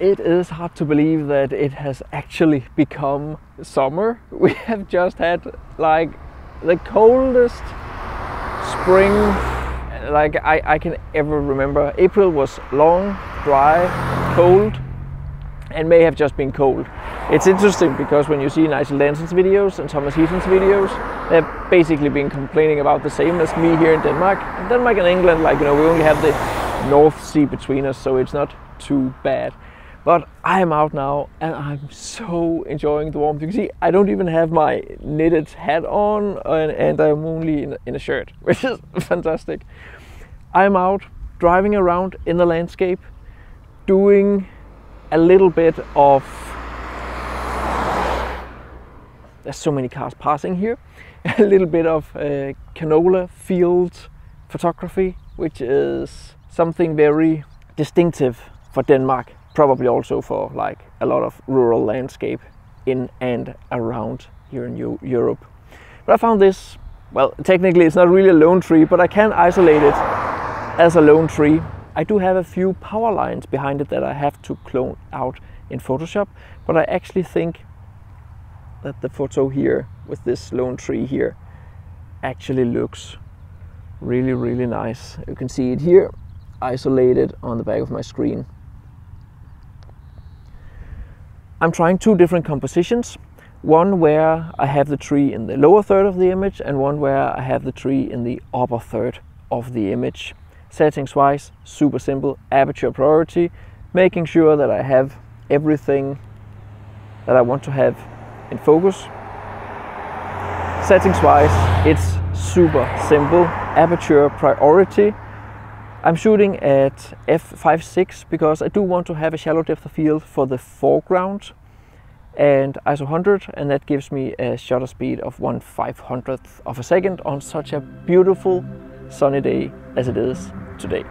it is hard to believe that it has actually become summer. We have just had like the coldest spring like I, I can ever remember. April was long, dry, cold, and may have just been cold. It's interesting because when you see Nigel Danson's videos and Thomas Heaton's videos, they've basically been complaining about the same as me here in Denmark. In Denmark and England, like you know, we only have the North Sea between us, so it's not too bad. But I am out now and I'm so enjoying the warmth. You can see I don't even have my knitted hat on and, and I'm only in, in a shirt, which is fantastic. I'm out driving around in the landscape, doing a little bit of. There's so many cars passing here. A little bit of uh, canola field photography, which is something very distinctive for Denmark probably also for like a lot of rural landscape in and around here in Europe. But I found this, well, technically it's not really a lone tree, but I can isolate it as a lone tree. I do have a few power lines behind it that I have to clone out in Photoshop, but I actually think that the photo here with this lone tree here actually looks really, really nice. You can see it here isolated on the back of my screen. I'm trying two different compositions. One where I have the tree in the lower third of the image and one where I have the tree in the upper third of the image. Settings wise, super simple, aperture priority, making sure that I have everything that I want to have in focus. Settings wise, it's super simple, aperture priority, I'm shooting at f5.6 because I do want to have a shallow depth of field for the foreground and ISO 100 and that gives me a shutter speed of 1 500th of a second on such a beautiful sunny day as it is today.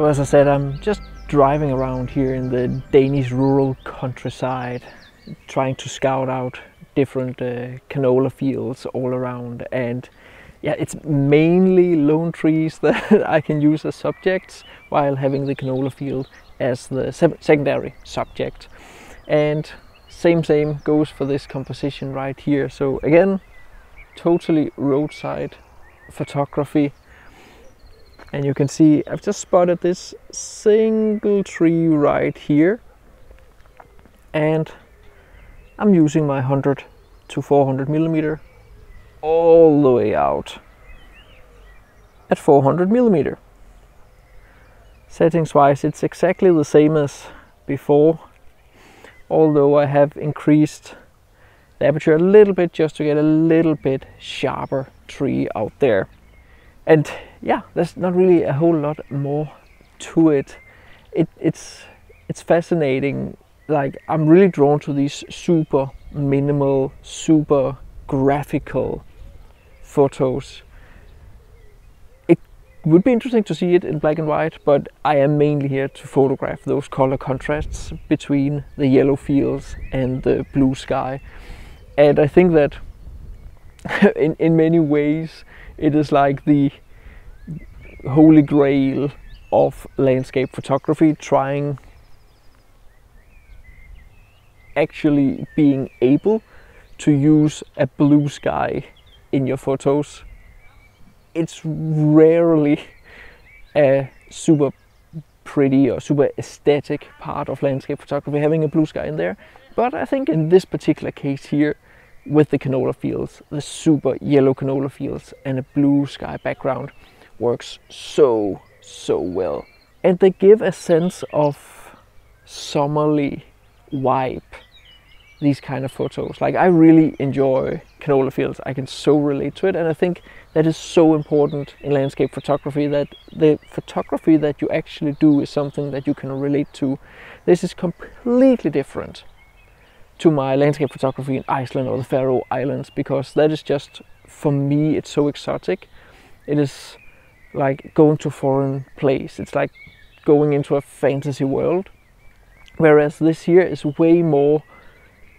So as I said, I'm just driving around here in the Danish rural countryside, trying to scout out different uh, canola fields all around. And yeah, it's mainly lone trees that I can use as subjects while having the canola field as the secondary subject. And same same goes for this composition right here. So again, totally roadside photography and you can see I've just spotted this single tree right here. And I'm using my 100 to 400 millimeter all the way out at 400 millimeter. Settings wise it's exactly the same as before although I have increased the aperture a little bit just to get a little bit sharper tree out there and yeah, there's not really a whole lot more to it. it it's it's fascinating. Like I'm really drawn to these super minimal, super graphical photos. It would be interesting to see it in black and white, but I am mainly here to photograph those color contrasts between the yellow fields and the blue sky. And I think that in, in many ways it is like the holy grail of landscape photography, trying actually being able to use a blue sky in your photos. It's rarely a super pretty or super aesthetic part of landscape photography having a blue sky in there. But I think in this particular case here, with the canola fields, the super yellow canola fields and a blue sky background works so, so well. And they give a sense of summerly vibe, these kind of photos. Like I really enjoy canola fields. I can so relate to it, and I think that is so important in landscape photography that the photography that you actually do is something that you can relate to. This is completely different to my landscape photography in Iceland or the Faroe Islands because that is just for me it's so exotic. It is like going to a foreign place. It's like going into a fantasy world. Whereas this here is way more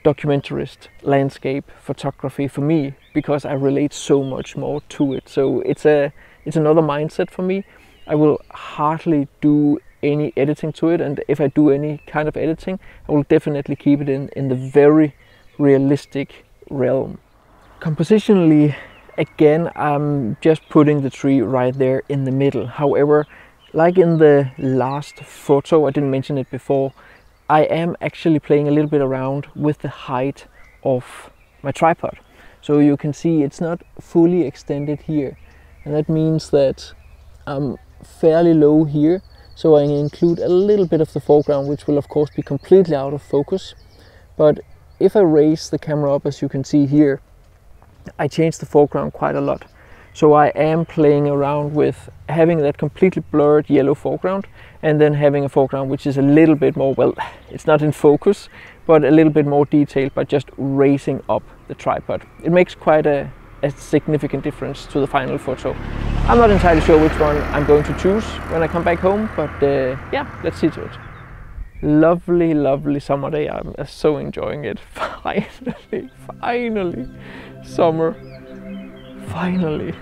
documentarist landscape photography for me because I relate so much more to it. So it's a it's another mindset for me. I will hardly do any editing to it and if I do any kind of editing I will definitely keep it in, in the very realistic realm. Compositionally again I'm just putting the tree right there in the middle. However like in the last photo, I didn't mention it before, I am actually playing a little bit around with the height of my tripod. So you can see it's not fully extended here. And that means that I'm fairly low here. So I include a little bit of the foreground, which will of course be completely out of focus. But if I raise the camera up, as you can see here, I change the foreground quite a lot. So I am playing around with having that completely blurred yellow foreground and then having a foreground which is a little bit more, well, it's not in focus, but a little bit more detailed by just raising up the tripod. It makes quite a, a significant difference to the final photo. I'm not entirely sure which one I'm going to choose when I come back home, but uh, yeah, let's see to it. Lovely, lovely summer day. I'm so enjoying it. Finally, finally, summer Finally.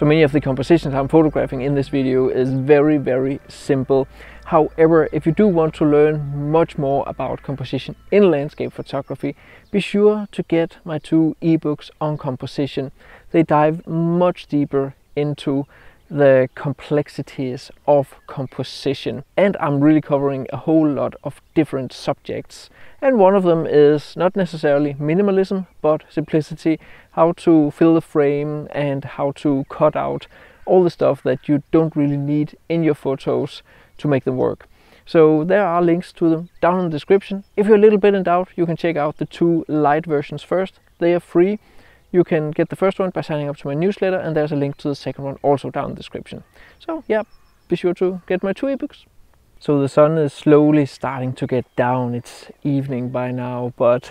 So many of the compositions I'm photographing in this video is very, very simple. However, if you do want to learn much more about composition in landscape photography, be sure to get my two ebooks on composition. They dive much deeper into the complexities of composition and I'm really covering a whole lot of different subjects and one of them is not necessarily minimalism but simplicity how to fill the frame and how to cut out all the stuff that you don't really need in your photos to make them work so there are links to them down in the description if you're a little bit in doubt you can check out the two light versions first they are free you can get the first one by signing up to my newsletter and there's a link to the second one also down in the description. So yeah, be sure to get my two ebooks. So the sun is slowly starting to get down. It's evening by now, but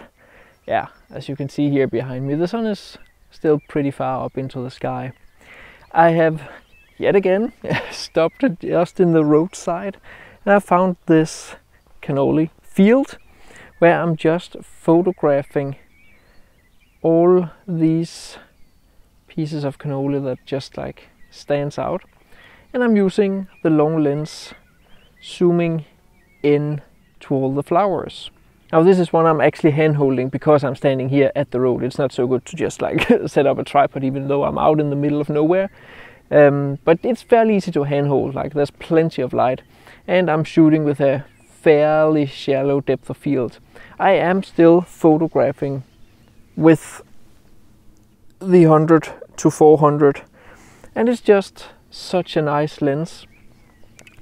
yeah, as you can see here behind me, the sun is still pretty far up into the sky. I have yet again stopped just in the roadside and I found this canola field where I'm just photographing all these pieces of canola that just like stands out and I'm using the long lens zooming in to all the flowers. Now this is one I'm actually hand holding because I'm standing here at the road. It's not so good to just like set up a tripod even though I'm out in the middle of nowhere. Um, but it's fairly easy to handhold, like there's plenty of light and I'm shooting with a fairly shallow depth of field. I am still photographing with the 100 to 400 and it's just such a nice lens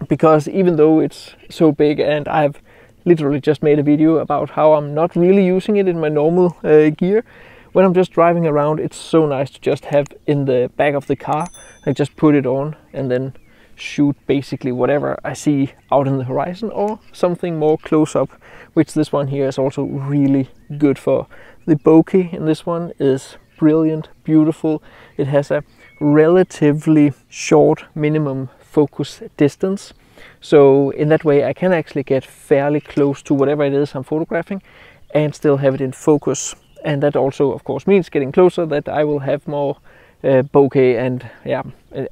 because even though it's so big and I've literally just made a video about how I'm not really using it in my normal uh, gear when I'm just driving around it's so nice to just have in the back of the car I just put it on and then shoot basically whatever I see out in the horizon or something more close up which this one here is also really good for the bokeh in this one is brilliant, beautiful. It has a relatively short minimum focus distance. So in that way I can actually get fairly close to whatever it is I'm photographing and still have it in focus. And that also of course means getting closer that I will have more uh, bokeh and yeah,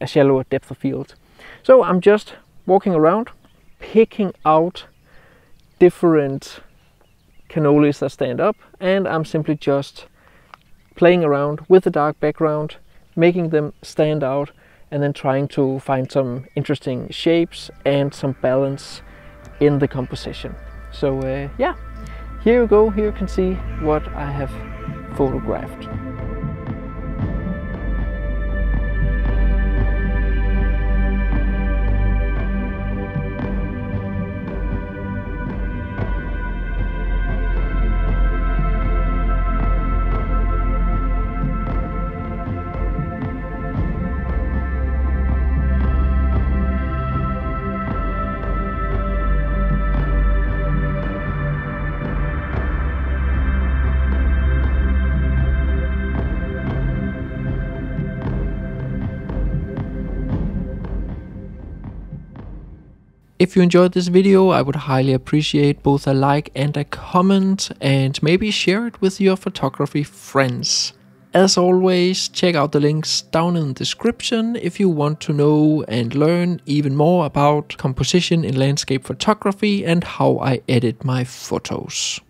a shallower depth of field. So I'm just walking around, picking out different canolas that stand up and I'm simply just playing around with the dark background, making them stand out, and then trying to find some interesting shapes and some balance in the composition. So uh, yeah, here you go, here you can see what I have photographed. If you enjoyed this video, I would highly appreciate both a like and a comment, and maybe share it with your photography friends. As always, check out the links down in the description if you want to know and learn even more about composition in landscape photography and how I edit my photos.